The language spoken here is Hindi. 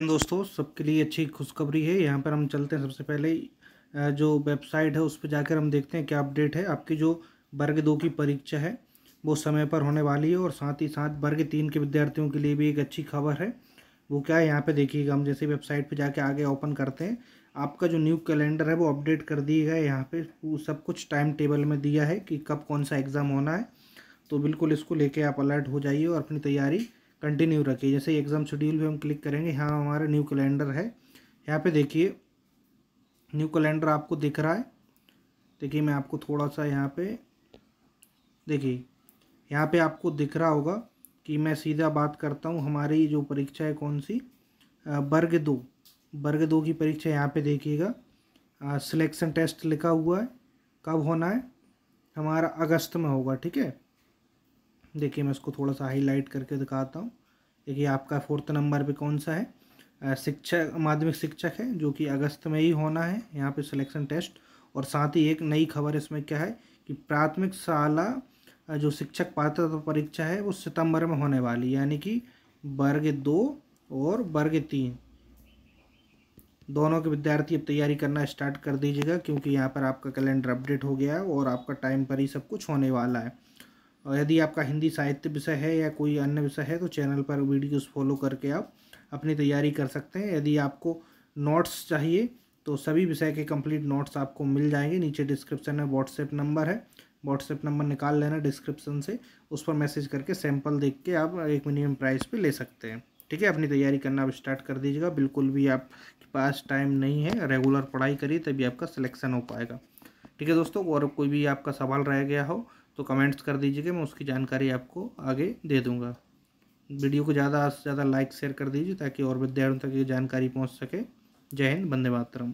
दोस्तों, सबके लिए अच्छी खुशखबरी है। यहाँ पर हम चलते हैं सबसे पहले जो वेबसाइट है, उस पर जाकर हम देखते हैं क्या अपडेट है। आपकी जो वर्ग दो की परीक्षा है, वो समय पर होने वाली है और साथ ही साथ वर्ग तीन के विद्यार्थियों के लिए भी एक अच्छी खबर है। वो क्या है, यहाँ पे देखिएगा हम, जैसे वेबसाइट पे जाके आगे ओपन करते हैं। आपका जो न्यू कैलेंडर है, वो अपडेट कर दिए गए यहाँ पे। सब कुछ टाइम टेबल में दिया है कि कब कौन सा एग्ज़ाम होना है। तो बिल्कुल इसको लेके आप अलर्ट हो जाइए और अपनी तैयारी कंटिन्यू रखिए। जैसे एग्ज़ाम शेड्यूल पे हम क्लिक करेंगे, यहाँ हमारा न्यू कैलेंडर है। यहाँ पे देखिए, न्यू कैलेंडर आपको दिख रहा है। देखिए, मैं आपको थोड़ा सा यहाँ पे, देखिए, यहाँ पे आपको दिख रहा होगा कि मैं सीधा बात करता हूँ, हमारी जो परीक्षा है कौन सी? वर्ग दो। वर्ग दो की परीक्षा यहाँ पे देखिएगा। सिलेक्शन टेस्ट लिखा हुआ है। कब होना है? हमारा अगस्त में होगा, ठीक है? देखिए, मैं इसको थोड़ा सा हाईलाइट करके दिखाता हूँ। देखिए, आपका फोर्थ नंबर पे कौन सा है? शिक्षक, माध्यमिक शिक्षक है, जो कि अगस्त में ही होना है, यहाँ पे सिलेक्शन टेस्ट और साथ ही एक नई खबर इसमें क्या है कि प्राथमिक शाला जो शिक्षक पात्रता परीक्षा है, वो सितंबर में होने वाली यानी कि वर्ग दो और वर्ग तीन। दोनों के विद्यार्थी अब तैयारी करना स्टार्ट कर दीजिएगा, क्योंकि यहाँ पर आपका कैलेंडर अपडेट हो गया है और आपका टाइम पर ही सब कुछ होने वाला है। और यदि आपका हिंदी साहित्य विषय है या कोई अन्य विषय है तो चैनल पर वीडियोस फॉलो करके आप अपनी तैयारी कर सकते हैं। यदि आपको नोट्स चाहिए तो सभी विषय के कंप्लीट नोट्स आपको मिल जाएँगे। नीचे डिस्क्रिप्शन में व्हाट्सएप नंबर है। व्हाट्सएप नंबर निकाल लेना डिस्क्रिप्शन से। उस पर मैसेज करके सैंपल देख के आप एक मिनिमम प्राइस पे ले सकते हैं। ठीक है? अपनी तैयारी करना आप स्टार्ट कर दीजिएगा। बिल्कुल भी आपके पास टाइम नहीं है। रेगुलर पढ़ाई करिए, तभी आपका सिलेक्शन हो पाएगा। ठीक है दोस्तों? और कोई भी आपका सवाल रह गया हो तो कमेंट्स कर दीजिएगा, मैं उसकी जानकारी आपको आगे दे दूँगा। वीडियो को ज़्यादा से ज़्यादा लाइक शेयर कर दीजिए ताकि और विद्यार्थियों तक ये जानकारी पहुँच सके। जय हिंद बंदे मातरम।